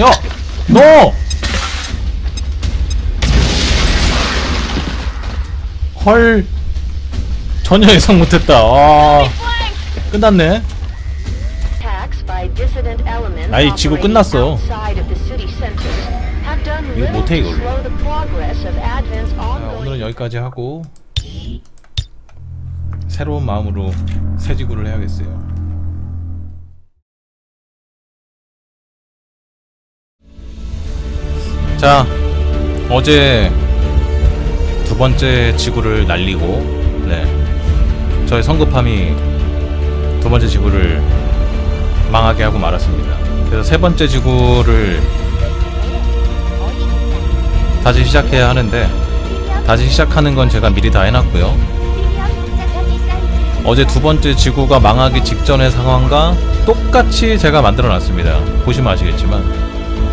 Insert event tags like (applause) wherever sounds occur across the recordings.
야! 너! 헐 전혀 예상 못했다 아 끝났네 아이 지구 끝났어. 이거 못해. 이걸로. 자, 오늘은 여기까지 하고 새로운 마음으로 새 지구를 해야겠어요 자 어제 두 번째 지구를 날리고 네 저의 성급함이 두 번째 지구를 망하게 하고 말았습니다. 그래서 세 번째 지구를 다시 시작해야 하는데 다시 시작하는 건 제가 미리 다 해놨고요. 어제 두 번째 지구가 망하기 직전의 상황과 똑같이 제가 만들어 놨습니다. 보시면 아시겠지만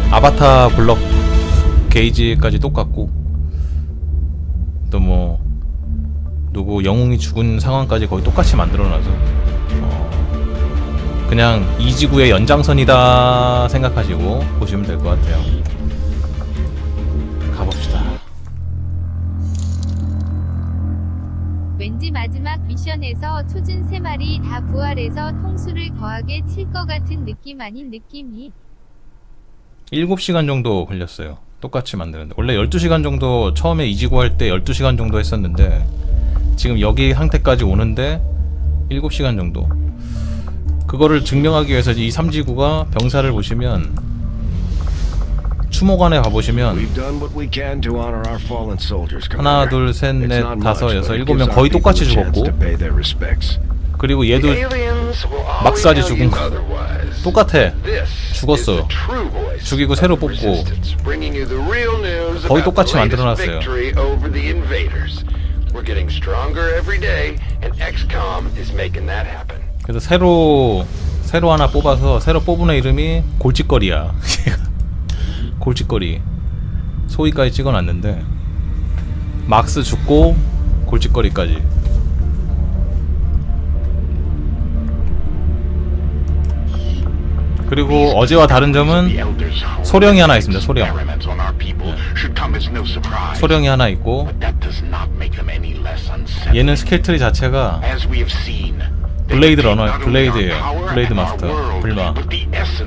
아바타 블럭 게이지까지 똑같고 또 뭐 누구 영웅이 죽은 상황까지 거의 똑같이 만들어놔서 어, 그냥 이 지구의 연장선이다 생각하시고 보시면 될 것 같아요. 가봅시다. 왠지 마지막 미션에서 초진 세 마리 다 부활해서 통수를 거하게 칠 것 같은 느낌 아닌 느낌이? 7시간 정도 걸렸어요. 똑같이 만드는데. 원래 12시간 정도 처음에 이지 구 할 때 12시간 정도 했었는데 지금 여기 상태까지 오는데 7시간 정도. 그거를 증명하기 위해서 이 3지구가 병사를 보시면 추모관에 가보시면. 하나. 둘, 셋, 넷, 다섯, 여섯, 일곱 명 거의 똑같이 죽었고. 그리고 얘도 막사지 죽은 거 똑같아. 죽었어요. 죽이고 새로 뽑고 거의 똑같이 만들어놨어요. 그래서 새로 새로 하나 뽑아서 새로 뽑은 애 이름이 골칫거리야. (laughs) 골칫거리. 소위까지 찍어놨는데 막스 죽고 골칫거리까지. 그리고 어제와 다른 점은 소령이 하나 있습니다. 소령. 소령이 하나 있고 얘는 skill tree 자체가 blade runner, blade예요. Blade Master, 불마.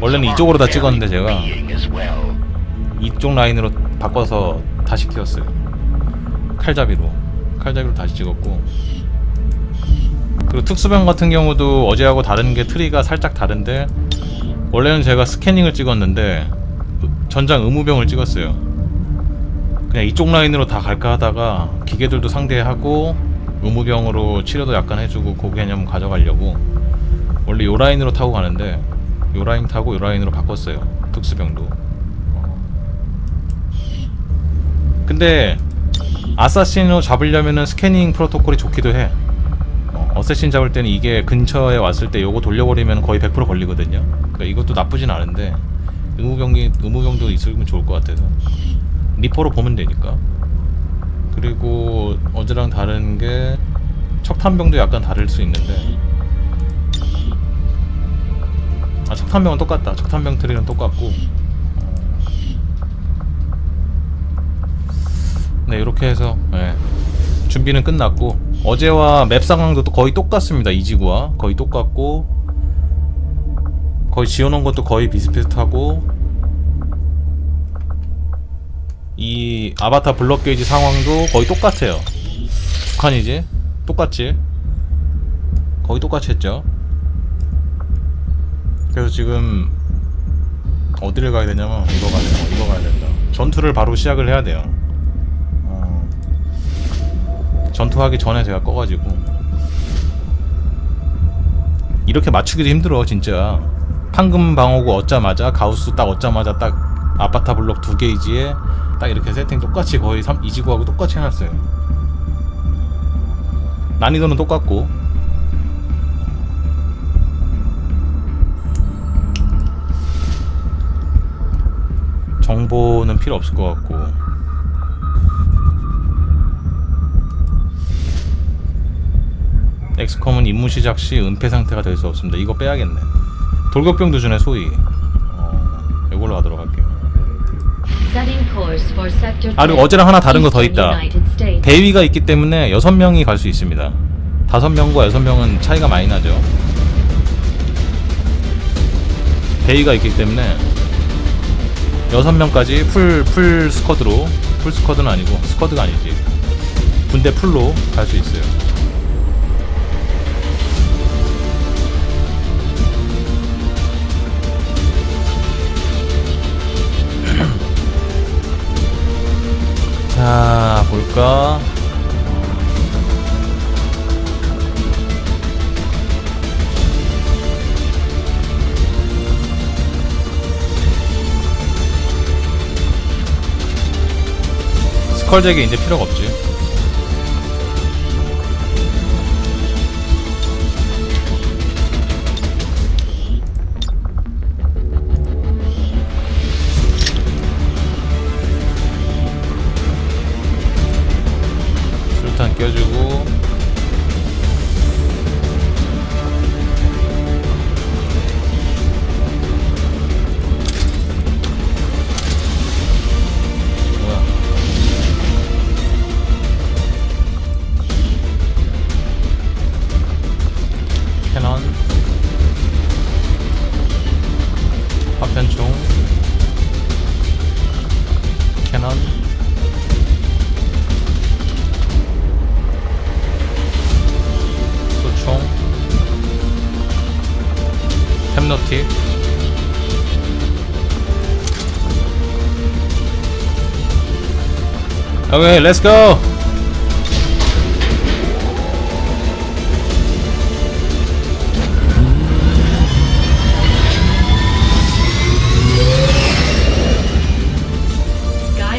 원래는 이쪽으로 다 찍었는데 제가 이쪽 라인으로 바꿔서 다시 키웠어요. 칼잡이로. 칼잡이로 다시 찍었고. 그리고 특수병 같은 경우도 어제하고 다른 게 트리가 살짝 다른데 원래는 제가 스캐닝을 찍었는데 전장 의무병을 찍었어요. 그냥 이쪽 라인으로 다 갈까 하다가 기계들도 상대하고 의무병으로 치료도 약간 해주고 그 개념 가져가려고 원래 요 라인으로 타고 가는데 요 라인 타고 요 라인으로 바꿨어요 특수병도 어. 근데 Assassin으로 잡으려면은 scanning protocol이 좋기도 해 어, Assassin 잡을 때는 이게 근처에 왔을 때 요거 돌려버리면 거의 100% 걸리거든요. 그러니까 이것도 나쁘진 않은데 의무병이 의무병도 있으면 좋을 것 같아서. Reaper로 보면 되니까. 그리고 어제랑 다른 게 척탄병도 약간 다를 수 있는데. 아 척탄병은 똑같다. 척탄병 트리는 똑같고. 네 이렇게 해서 네, 준비는 끝났고 어제와 맵 상황도 또 거의 똑같습니다 이 지구와 거의 똑같고 거의 지어놓은 것도 거의 비슷비슷하고 이 아바타 블럭 게이지 상황도 거의 똑같아요. 두 칸이지? 똑같지? 거의 똑같이 했죠. 그래서 지금 어디를 가야 되냐면 이거 가야 된다. 이거 가야 된다. 전투를 바로 시작을 해야 돼요. 어, 전투하기 전에 제가 꺼가지고. 이렇게 맞추기도 힘들어 진짜. 판금 방어구 얻자마자 가우스 딱 얻자마자 딱 아바타 블럭 두 게이지에 딱 이렇게 세팅 똑같이 거의 3, 이 지구하고 똑같이 해놨어요. 난이도는 똑같고. 정보는 필요 없을 것 같고 엑스컴은 임무 시작 시 은폐 상태가 될 수 없습니다 이거 빼야겠네 돌격병도 주네 소위 어, 이걸로 가도록 할게요 아, 그리고 어제랑 하나 다른 거 더 있다. 대위가 있기 때문에 여섯 명이 갈 수 있습니다. 다섯 명과 여섯 명은 차이가 많이 나죠. 대위가 있기 때문에 여섯 명까지 full, full squad로 full squad는 아니고 squad가 아니지 군대 full로 갈 수 있어요. 자 볼까? 스컬잭이 이제 필요가 없지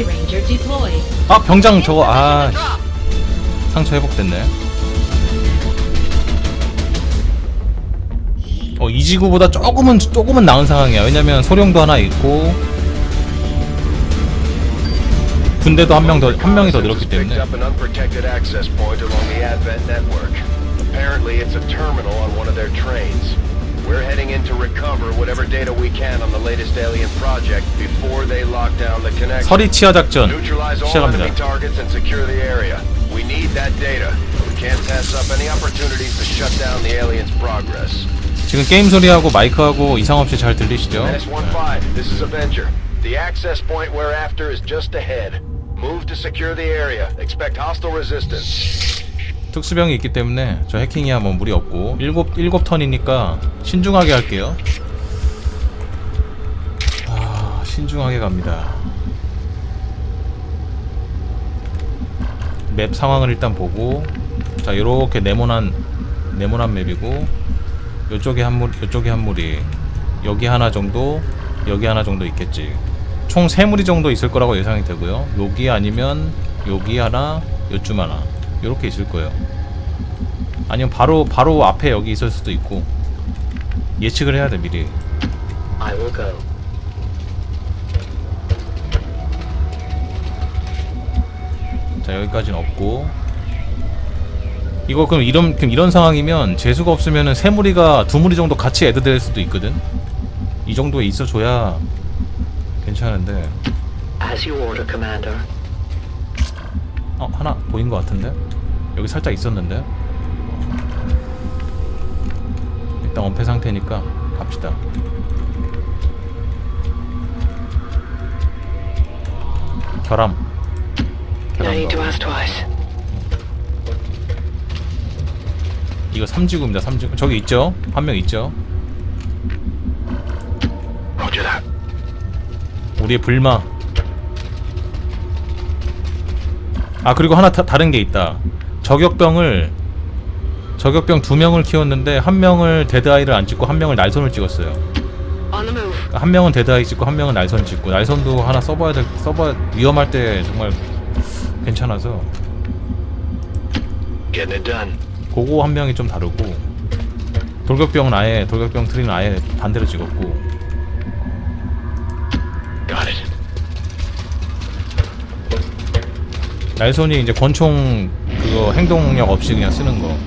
Ranger deployed. 아 병장 저거 아 씨. 상처 회복됐네 어 이지구보다 조금은 조금은 나은 상황이야 왜냐면 소령도 하나 있고 군대도 한 명 더 한 명이 더 늘었기 때문에 up an unprotected access point along the Advent network. Apparently, it's a terminal on one of their trains. We're heading in to recover whatever data we can on the latest alien project before they lock down the connection. 서리 치하 작전 시작합니다. enemy targets and secure the area. We need that data. We can't pass up any opportunities to shut down the aliens' progress. 지금 게임 소리하고 마이크하고 이상 없이 잘 들리시죠? Menace 1-5, this is Avenger. The access point we're after is just ahead. Move to secure the area. Expect hostile resistance. 특수병이 있기 때문에 저 해킹이야 뭐 무리 없고 일곱 일곱 턴이니까 신중하게 할게요. 아 신중하게 갑니다. 맵 상황을 일단 보고 자 이렇게 네모난 네모난 맵이고 요쪽에 한 물, 요쪽에 한 물이 여기 하나 정도 여기 하나 정도 있겠지. 총세 무리 정도 있을 거라고 예상이 되고요. 여기 아니면 여기 하나, 요쯤 하나 이렇게 있을 거예요. 아니면 바로 바로 앞에 여기 있을 수도 있고 예측을 해야 돼 미리. I will go. 자 여기까지는 없고 이거 그럼 이런 그럼 이런 상황이면 재수가 없으면은 세 무리가 두 무리 정도 같이 애드 될 수도 있거든. 이 정도에 있어줘야 괜찮은데. As you order, Commander. 어 하나 보인 것 같은데 여기 살짝 있었는데 일단 엄폐 상태니까 갑시다 결함. 이거 삼지구입니다 삼지구 저기 있죠 한 명 있죠. 우리의 불마 아 그리고 하나 다, 다른 게 있다 저격병을 저격병 두 명을 키웠는데 한 명을 데드아이를 안 찍고 한 명을 날선을 찍었어요 move. 한 명은 데드아이 찍고 한 명은 날선 찍고 날선도 하나 써봐야 될 써봐 위험할 때 정말 괜찮아서 Getting it done. 그거 한 명이 좀 다르고 돌격병은 아예 돌격병 트리는 아예 반대로 찍었고 날선이 이제 권총 그거 행동력 없이 그냥 쓰는 거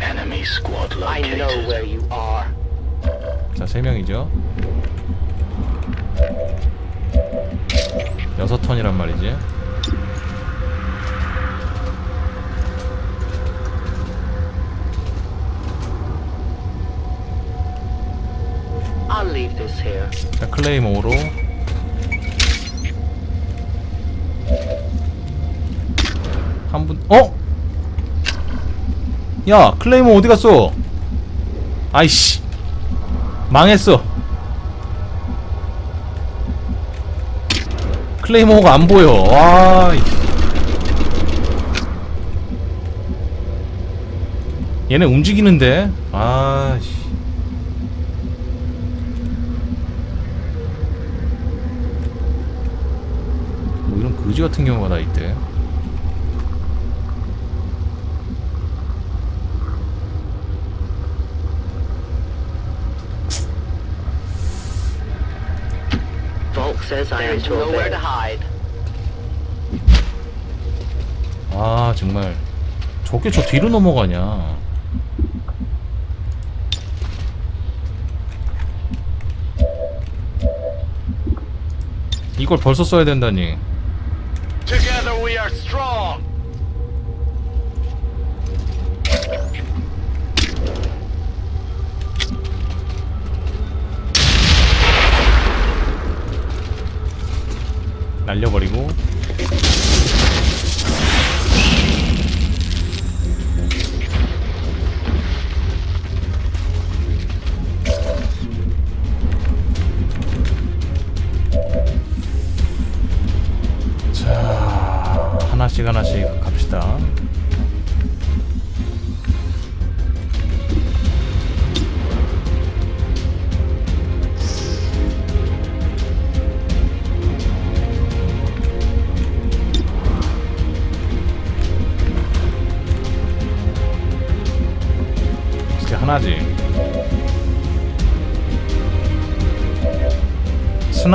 Enemy squad I know located. where you are. 자, 세 명이죠. 여섯 턴이란 말이지. I'll leave this here. 자, 클레이모로 분, 어? 야, 클레이모 어디 갔어? 아이씨, 망했어. 클레이모가 안 보여. 와, 이- 얘네 움직이는데? 아, 씨. 뭐 이런 거지 같은 경우가 다 있대. Says I am to nowhere to hide. 아 정말 저게 저 뒤로 넘어가냐? 이걸 벌써 써야 된다니. 날려버리고.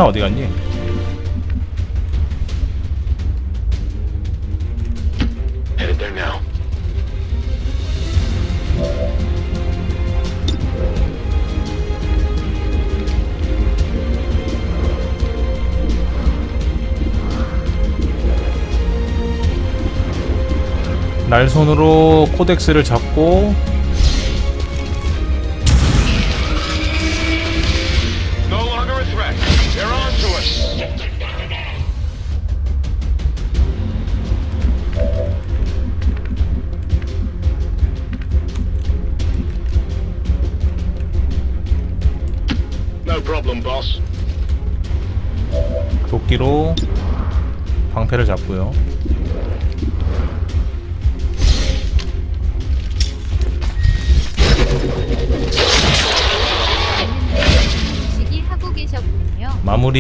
스나 어디 갔니? 날손으로 코덱스를 잡고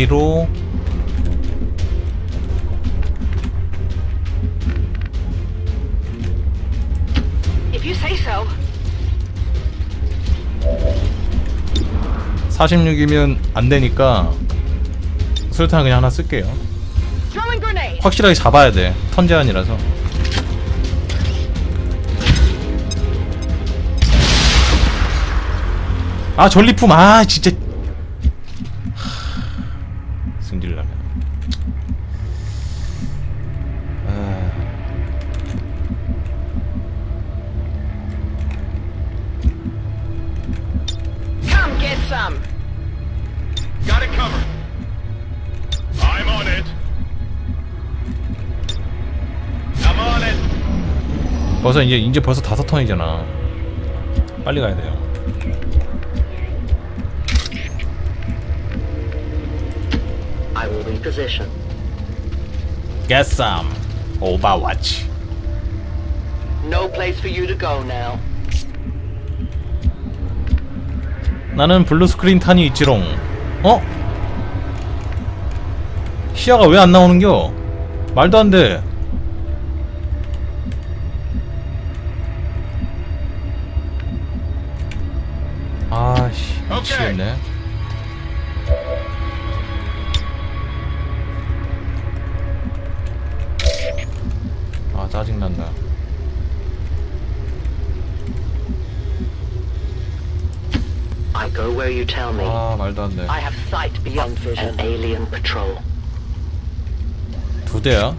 so. 46이면 안 되니까 술탄 그냥 하나 쓸게요. 확실하게 잡아야 돼. 턴 제한이라서. 아 전리품 아 진짜 벌써 이제 이제 벌써 다섯 턴이잖아. 빨리 가야 돼요. I will reposition. Get some. Overwatch. No place for you to go now. 나는 blue screen 탄이 있지롱. 어? 시야가 왜 안 나오는겨? 말도 안 돼. 미치겠네. 아 짜증난다. I I go where you tell me. 아 말도 안 돼 I have sight beyond vision. An alien patrol. 두 대야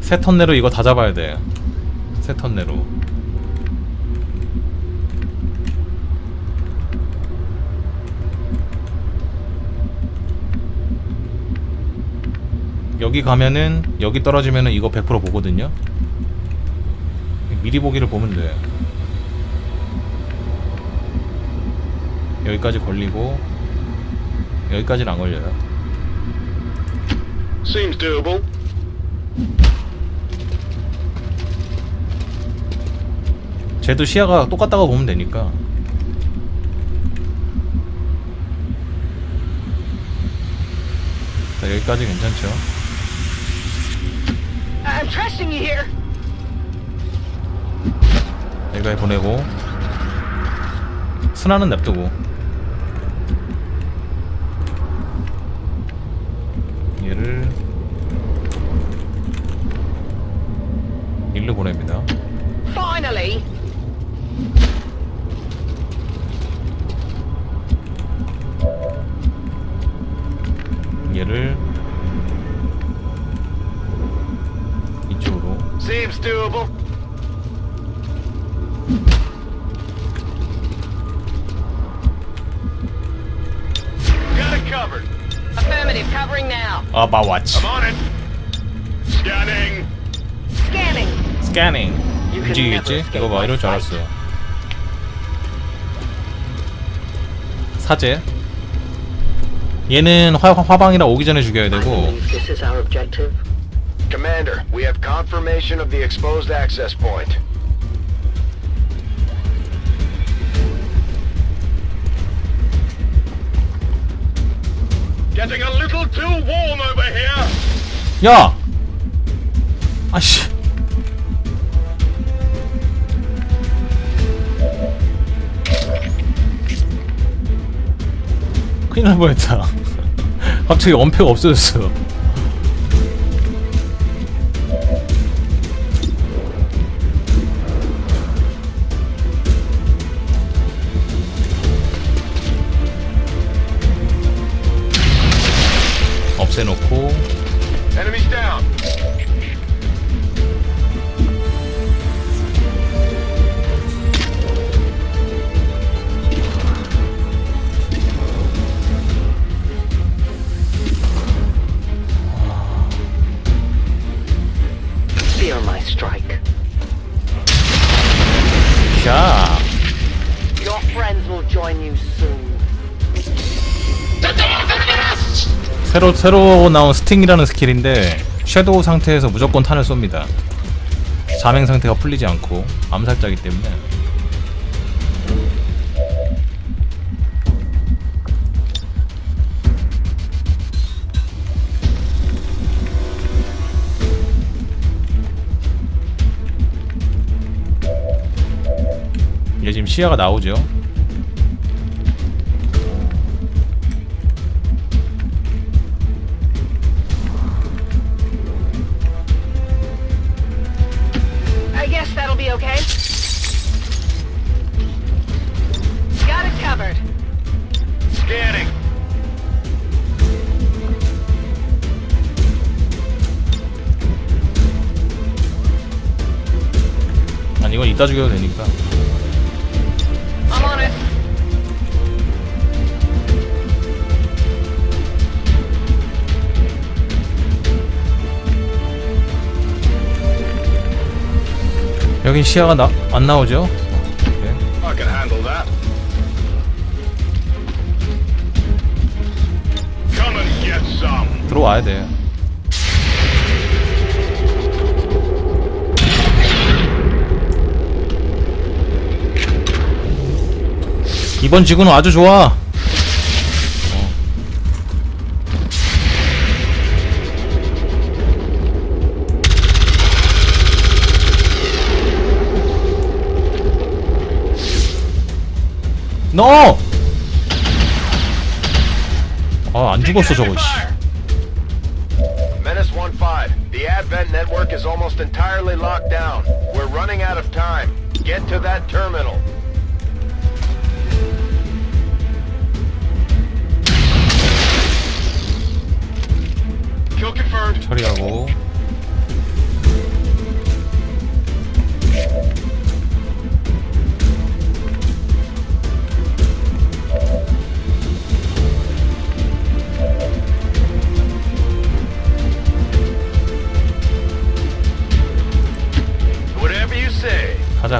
세 턴 내로 이거 다 잡아야 돼 세 턴 내로 여기 가면은 여기 떨어지면은 이거 100% 보거든요? 미리 보기를 보면 돼. 여기까지 걸리고 여기까지는 안 걸려요. Seems doable. 쟤도 시야가 똑같다고 보면 되니까. 자 여기까지 괜찮죠 여기까지 보내고. 순환은 냅두고. 얘를 일로 보냅니다 아 it. Scanning. Scanning. can 움직이겠지? 이거 봐 이럴 줄. 알았어요 사제 얘는 화, 화방이라 오기 전에 죽여야 되고. Commander, we have confirmation of the exposed access point. Getting a little too warm over here. 야! 아씨 큰일 날 뻔했다 갑자기 엄폐가 없어졌어 없애놓고 Enemies down. Feel my strike. 샤 Your friends will join you soon. 새로 새로 나온 Sting이라는 스킬인데 Shadow 상태에서 무조건 탄을 쏩니다. 잠행 상태가 풀리지 않고 암살자기 때문에 이게 지금 시야가 나오죠. 이건 이따 죽여도 되니까. It. 여긴 시야가 나, 안 나오죠? 들어와야 돼. 이번 지구는 아주 좋아. 어. 너! 아, 안 죽었어, 저거, 씨. Menace 1-5, the Advent network is almost entirely locked down. We're running out of time. Get to that terminal.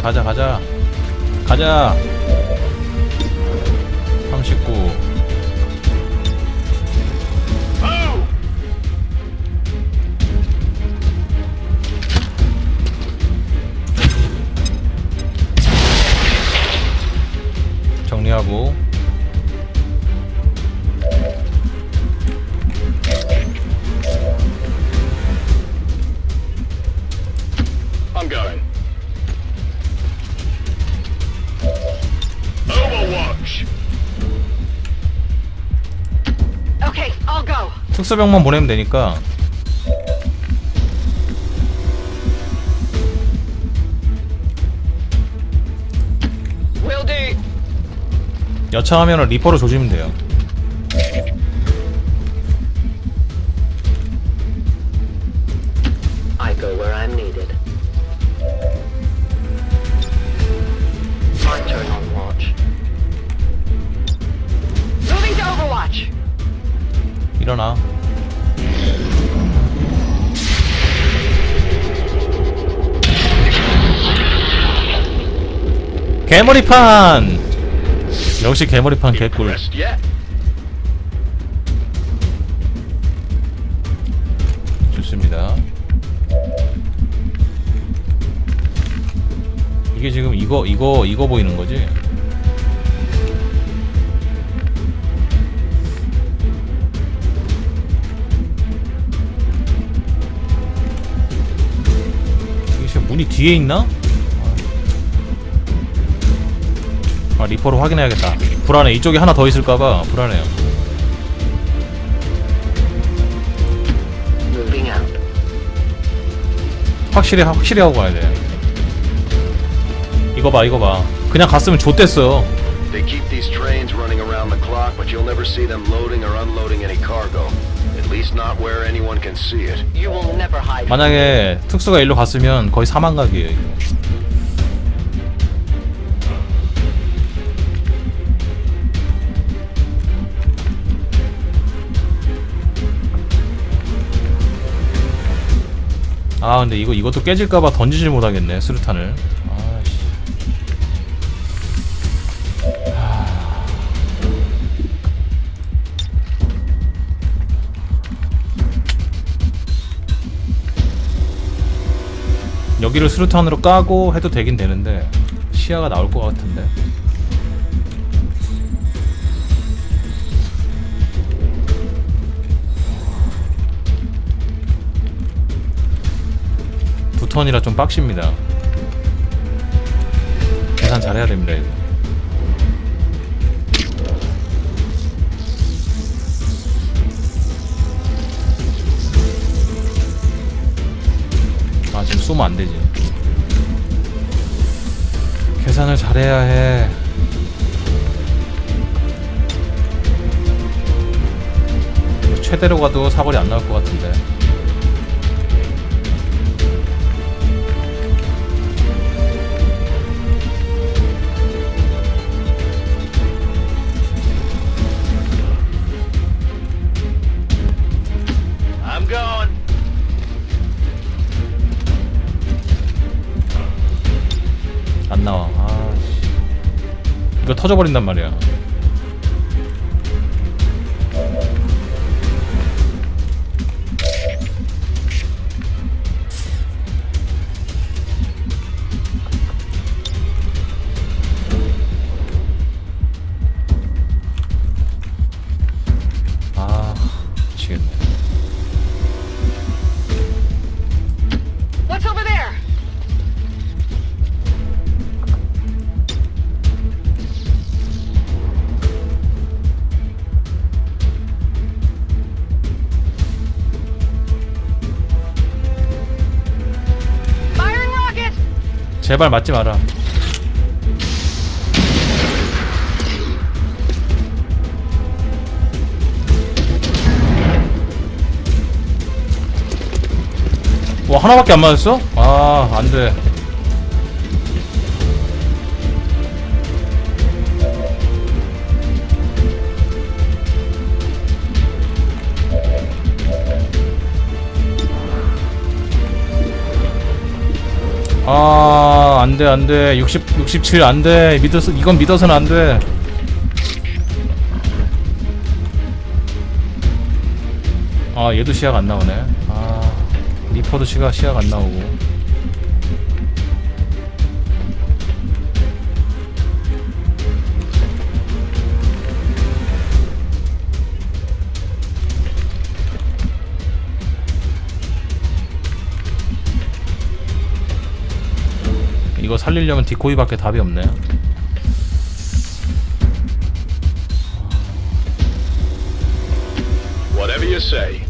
가자 가자. 가자 특수병만 보내면 되니까. 여차하면 리퍼로 조지면 돼요 개머리판 역시 개머리판 개꿀? 좋습니다 이게 지금 이거 이거 이거 보이는 거지? 이게 지금 문이 뒤에 있나? 아 리퍼로 확인해야겠다 불안해 이쪽에 하나 더 있을까봐 불안해요. 확실히 확실히 하고 가야 돼. 이거 봐, 이거 봐. 그냥 갔으면 좆됐어. They keep these trains running around the clock, but you'll never see them loading or unloading any cargo. At least not where anyone can see it. You will never hide. 만약에 특수가 일로 갔으면 거의 사망각이에요. 아 근데 이거 이것도 깨질까봐 던지질 못하겠네 수류탄을. 아씨. 여기를 수류탄으로 까고 해도 되긴 되는데 시야가 나올 것 같은데 턴이라 좀 빡십니다. 계산 잘해야 됩니다 이거. 아 지금 쏘면 안 되지. 계산을 잘해야 해. 최대로 가도 사거리 안 나올 것 같은데 안 나와. 아씨. 이거 터져버린단 말이야 제발 맞지 마라. 와 하나밖에 안 맞았어? 아 안돼. 아 안돼 안돼. 60 67 안돼. 믿어서 이건 믿어서는 안돼. 아 얘도 시야가 안 나오네. 아 리퍼도 시가 시야가 안 나오고 살리려면 디코이밖에 답이 없네 Whatever you say.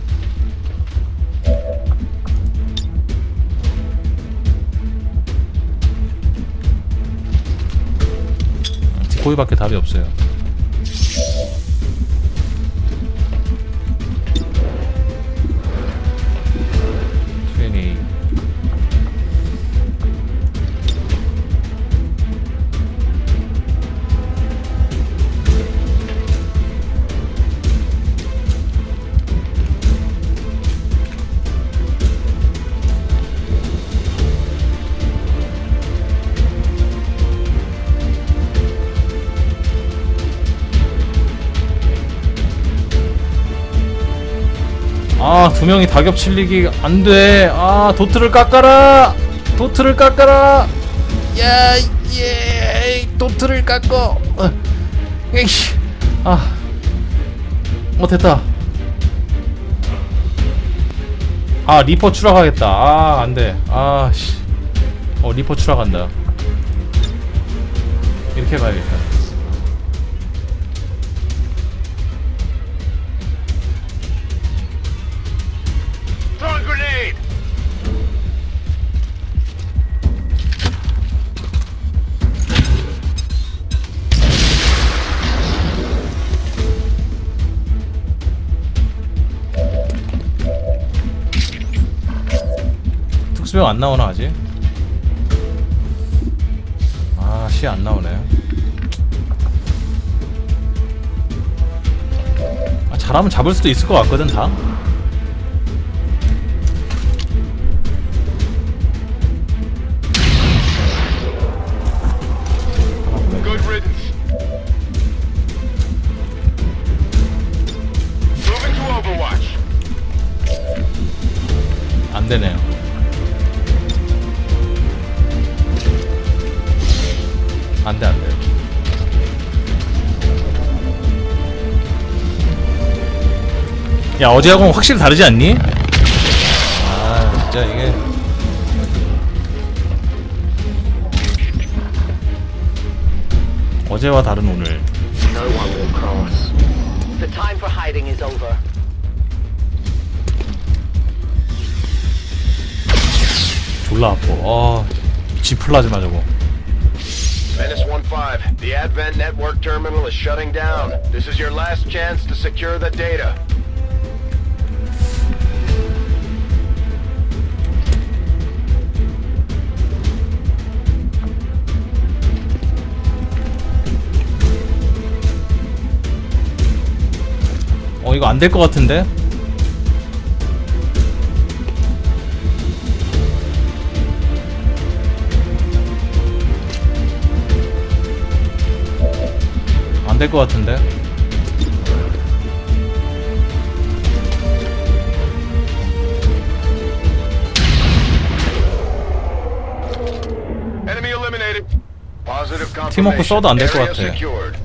디코이밖에 답이 없어요 두 명이 다 겹칠리기 안 돼. 아, 도트를 깎아라. 도트를 깎아라. 야, 예, 도트를 깎어. 어, 에이씨. 아, 어 됐다. 아, Reaper 추락하겠다. 아, 안 돼. 아, 씨. 어, Reaper 추락한다. 이렇게 가야겠다. 수병 안 나오나 아직? 아, 시 안 나오네. 아, 잘하면 잡을 수도 있을 것 같거든 다. 야, 어제하고는 확실히 다르지 않니? 아, 진짜 이게. 어제와 다른 오늘. No one will cross. The time for hiding is over. 졸라 아파. 아, 지 플라즈마 저거. Menace 1-5, the Advent network terminal is shutting down. This is your last chance to secure the data. 이거 안 될 것 같은데? 안 될 것 같은데? 팀워크. 써도 안 될것 Area 같아. secured.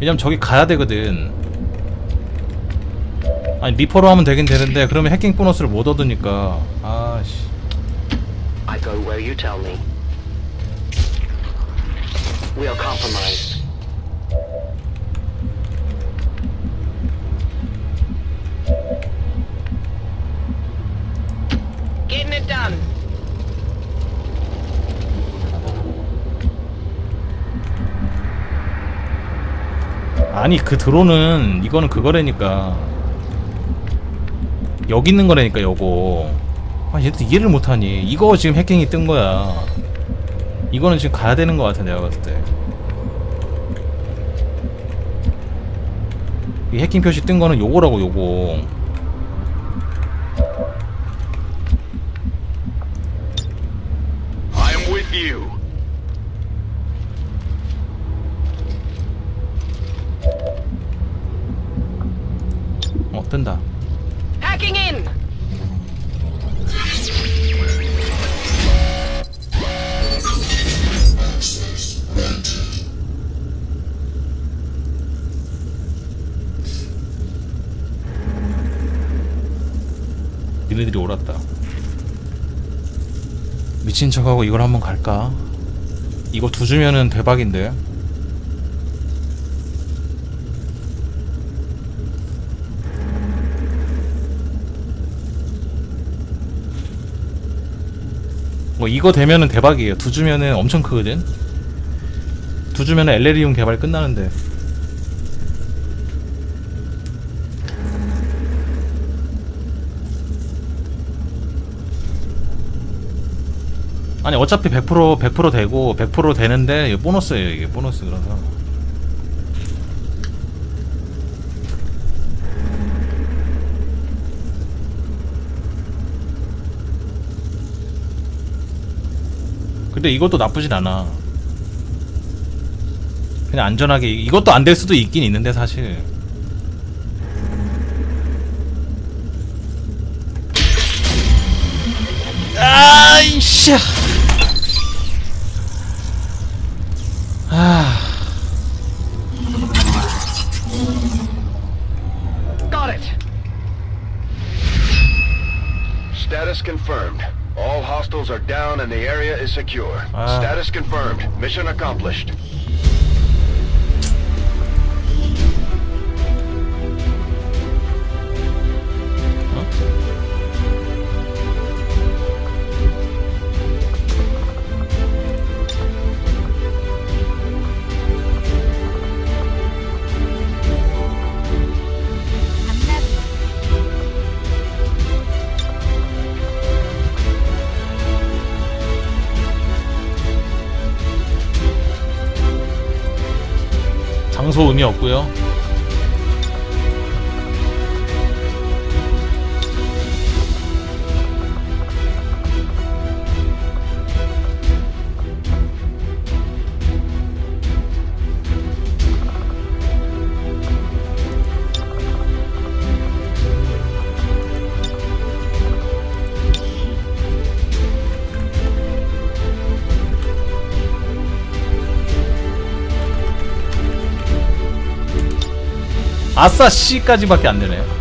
왜냐면 저기 가야 되거든. 아니 리퍼로 하면 되긴 되는데 그러면 해킹 보너스를 못 얻으니까 아씨 I go where you tell me. We are compromised. Getting it done. 아니 그 드론은 이거는 그거라니까 여기 있는 거라니까 요거 아 얘도 이해를 못하니. 이거 지금 해킹이 뜬 거야. 이거는 지금 가야 되는 거 같아 내가 봤을 때 이 해킹 표시 뜬 거는 요거라고 요거. 어 뜬다. Hacking in! 니네들이 옳았다. 미친 척하고 이걸 한번 갈까? 이거 두 주면은 대박인데. 뭐 이거 되면은 대박이에요. 두 주면은 엄청 크거든. 두 주면은 엘레리움 개발 끝나는데. 아니 어차피 100% 100% 되고 100% 되는데 보너스예요 이게 보너스 그래서 근데 이것도 나쁘진 않아. 그냥 안전하게 이것도 안 될 수도 있긴 있는데 사실. 아이씨 secure. Ah. Status confirmed. Mission accomplished. 장소 의미 없고요 아싸 C까지밖에 안 되네 아